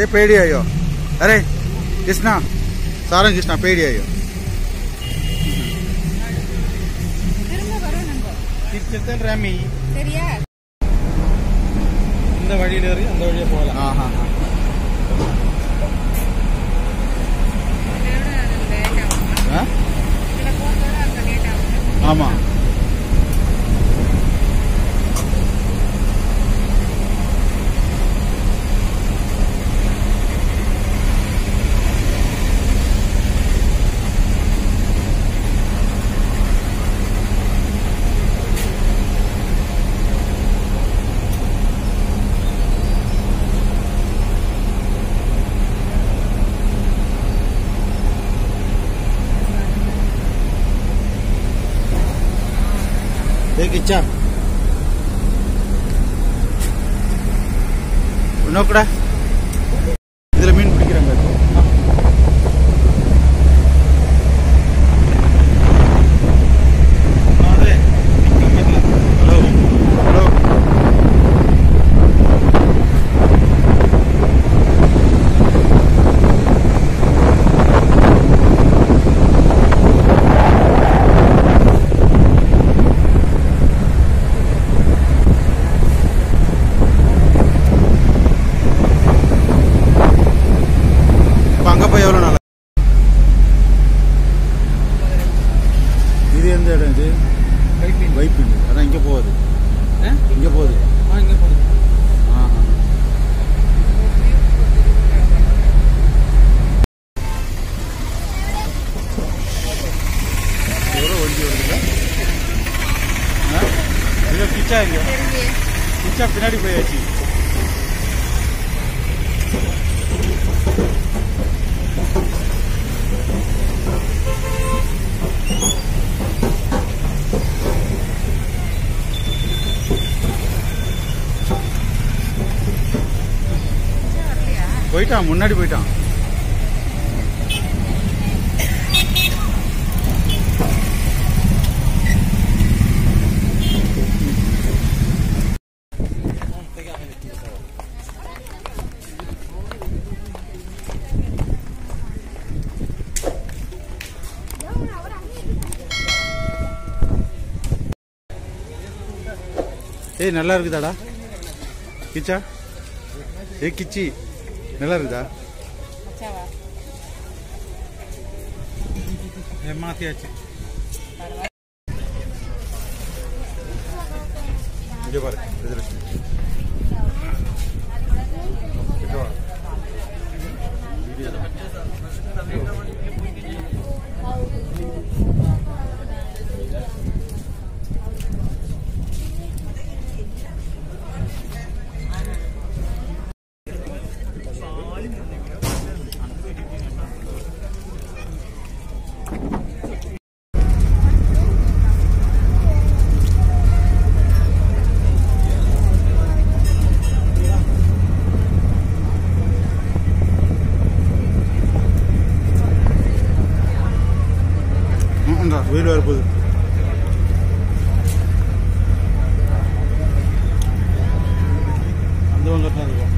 ये पेड़ी आयो अरे कृष्णा சாரம் கிருஷ்ணா பேடி ஆயோ அந்த வழியா போகலாம் ஆஹா ஆமா Chap. Pues ¿No crees? வைப்பு இங்கே அதான் இங்கே போகுது. இங்கே போகுது. ஆ இங்கே போகுது. ஆ எவ்வளோ வண்டி வருதுல இல்லை பிச்சா இங்கே? பிச்சா பின்னாடி போயாச்சு. போயிட்டான் முன்னாடி போயிட்டான். ஏய் நல்லா இருக்குதாடா. கிச்சா? ஏ கிச்சி. நல்லா இருக்குதா மாற்றியாச்சு இங்கே பாரு எதிர்ப்பு வீடியோ என்றார் வீடு இருப்பது அந்த கட்டினா இருக்கும்